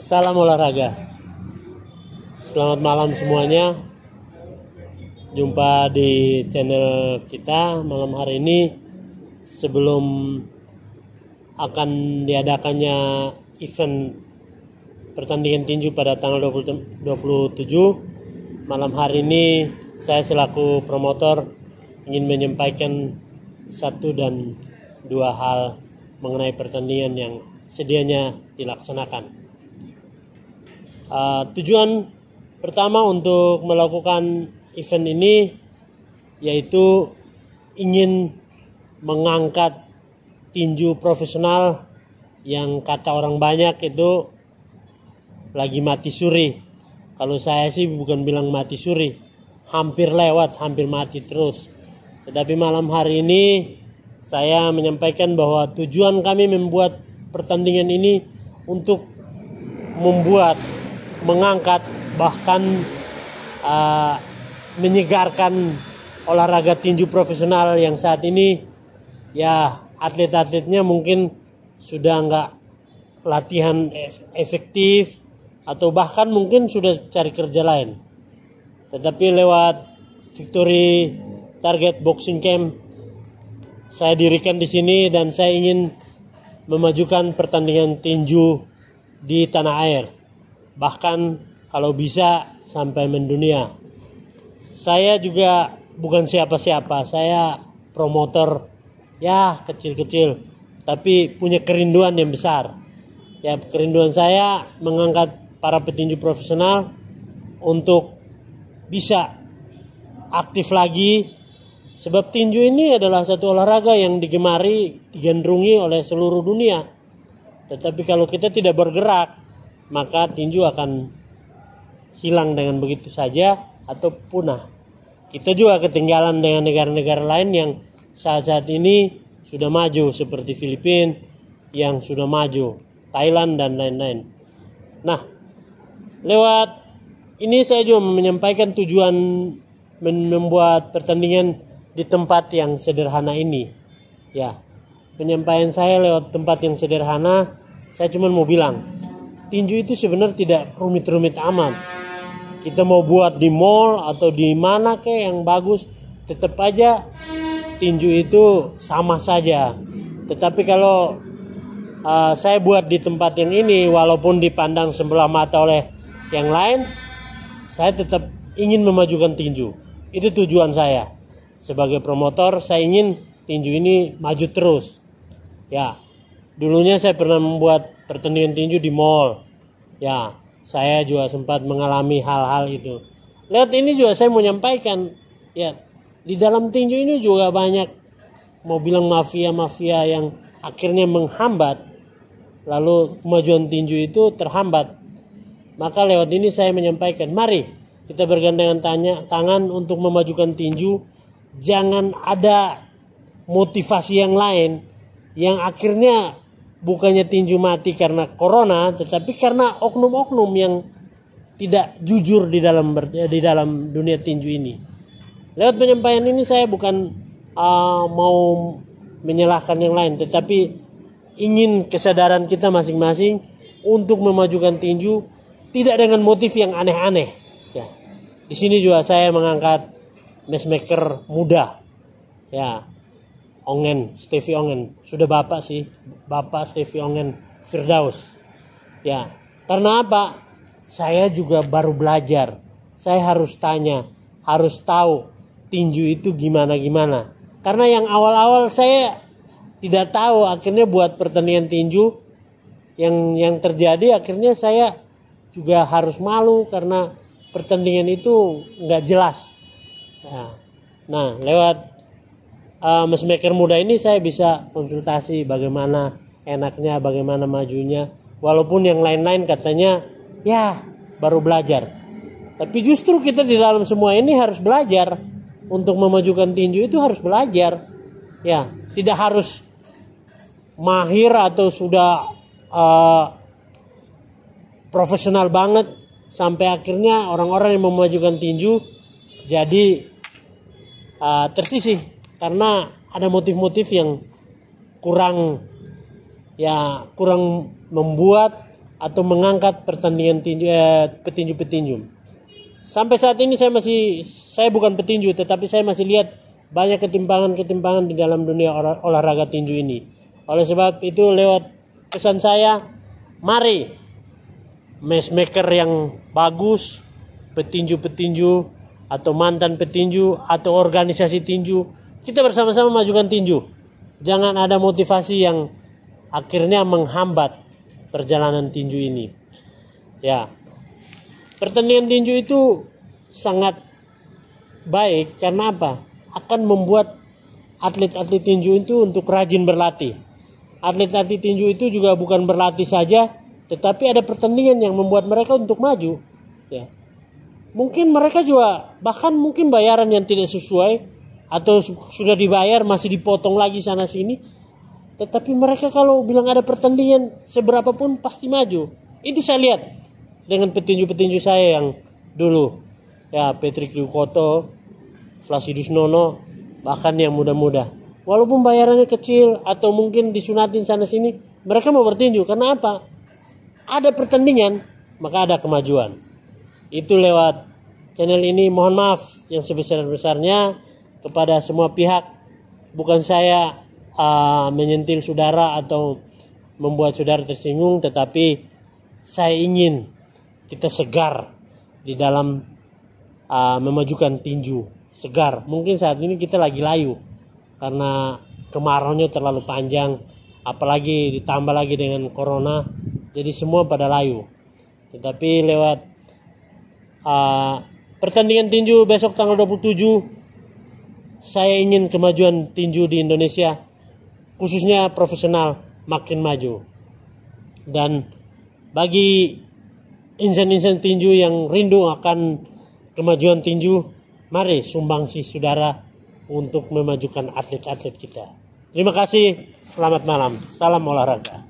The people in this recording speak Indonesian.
Salam olahraga. Selamat malam semuanya. Jumpa di channel kita malam hari ini sebelum akan diadakannya event pertandingan tinju pada tanggal 27 malam hari ini saya selaku promotor ingin menyampaikan satu dan dua hal mengenai pertandingan yang sedianya dilaksanakan. Uh, tujuan pertama untuk melakukan event ini yaitu ingin mengangkat tinju profesional yang kata orang banyak itu lagi mati suri. Kalau saya sih bukan bilang mati suri, hampir lewat, hampir mati terus. Tetapi malam hari ini saya menyampaikan bahwa tujuan kami membuat pertandingan ini untuk membuat, mengangkat, bahkan uh, menyegarkan olahraga tinju profesional yang saat ini ya atlet-atletnya mungkin sudah nggak latihan efektif atau bahkan mungkin sudah cari kerja lain. Tetapi lewat Victory Target Boxing Camp saya dirikan di sini dan saya ingin memajukan pertandingan tinju di tanah air. Bahkan kalau bisa sampai mendunia. Saya juga bukan siapa-siapa, saya promotor ya kecil-kecil tapi punya kerinduan yang besar. Ya kerinduan saya mengangkat para petinju profesional untuk bisa aktif lagi Sebab tinju ini adalah satu olahraga yang digemari, digandrungi oleh seluruh dunia. Tetapi kalau kita tidak bergerak, maka tinju akan hilang dengan begitu saja atau punah. Kita juga ketinggalan dengan negara-negara lain yang saat-saat ini sudah maju seperti Filipina yang sudah maju, Thailand dan lain-lain. Nah, lewat ini saya juga menyampaikan tujuan membuat pertandingan di tempat yang sederhana ini. Ya, penyampaian saya lewat tempat yang sederhana, saya cuma mau bilang, tinju itu sebenarnya tidak rumit-rumit amat. Kita mau buat di mall atau di mana ke yang bagus, tetap aja tinju itu sama saja. Tetapi kalau uh, saya buat di tempat yang ini, walaupun dipandang sebelah mata oleh yang lain, saya tetap ingin memajukan tinju. Itu tujuan saya sebagai promotor saya ingin tinju ini maju terus ya dulunya saya pernah membuat pertandingan tinju di mall. Ya saya juga sempat mengalami hal-hal itu. Lewat ini juga saya mau menyampaikan ya di dalam tinju ini juga banyak mau bilang mafia-mafia yang akhirnya menghambat lalu kemajuan tinju itu terhambat. Maka lewat ini saya menyampaikan mari kita bergandengan tanya tangan untuk memajukan tinju. Jangan ada motivasi yang lain yang akhirnya bukannya tinju mati karena corona tetapi karena oknum-oknum yang tidak jujur di dalam di dalam dunia tinju ini. Lewat penyampaian ini saya bukan uh, mau menyalahkan yang lain tetapi ingin kesadaran kita masing-masing untuk memajukan tinju tidak dengan motif yang aneh-aneh ya. Di sini juga saya mengangkat matchmaker muda ya Ongen Stevie Ongen. Sudah bapak sih bapak Stevie Ongen Firdaus. Ya karena apa? Saya juga baru belajar. Saya harus tanya harus tahu tinju itu gimana gimana karena yang awal-awal saya tidak tahu akhirnya buat pertandingan tinju yang yang terjadi akhirnya saya juga harus malu karena pertandingan itu nggak jelas. Nah, nah lewat uh, mesmaker muda ini saya bisa konsultasi bagaimana enaknya, bagaimana majunya. Walaupun yang lain-lain katanya ya baru belajar. Tapi justru kita di dalam semua ini harus belajar. Untuk memajukan tinju itu harus belajar. Ya, tidak harus mahir atau sudah uh, profesional banget sampai akhirnya orang-orang yang memajukan tinju jadi uh, tersisih karena ada motif-motif yang kurang ya kurang membuat atau mengangkat pertandingan tinju eh, petinju-petinju. Sampai saat ini saya masih saya bukan petinju tetapi saya masih lihat banyak ketimpangan-ketimpangan di dalam dunia olah, olahraga tinju ini. Oleh sebab itu lewat pesan saya, mari matchmaker yang bagus, petinju-petinju atau mantan petinju atau organisasi tinju, kita bersama-sama majukan tinju. Jangan ada motivasi yang akhirnya menghambat perjalanan tinju ini. Ya. Pertandingan tinju itu sangat baik karena apa? akan membuat atlet-atlet tinju itu untuk rajin berlatih. Atlet-atlet tinju itu juga bukan berlatih saja, tetapi ada pertandingan yang membuat mereka untuk maju. Ya. Mungkin mereka juga bahkan mungkin bayaran yang tidak sesuai atau sudah dibayar masih dipotong lagi sana sini. Tetapi mereka kalau bilang ada pertandingan seberapa pun pasti maju. Itu saya lihat dengan petinju-petinju saya yang dulu. Ya Patrick Dukoto Flasidus Nono bahkan yang muda-muda. Walaupun bayarannya kecil atau mungkin disunatin sana sini mereka mau bertinju. Karena apa? Ada pertandingan maka ada kemajuan. Itu lewat channel ini. Mohon maaf yang sebesar-besarnya kepada semua pihak bukan saya uh, menyentil saudara atau membuat saudara tersinggung tetapi saya ingin kita segar di dalam uh, memajukan tinju segar. Mungkin saat ini kita lagi layu karena kemarauannya terlalu panjang, apalagi ditambah lagi dengan corona, jadi semua pada layu. Tetapi lewat uh, pertandingan tinju besok tanggal 27, saya ingin kemajuan tinju di Indonesia, khususnya profesional, makin maju. Dan bagi insan-insan tinju yang rindu akan kemajuan tinju, Mari sumbangsi saudara untuk memajukan atlet-atlet kita. Terima kasih. Selamat malam. Salam olahraga.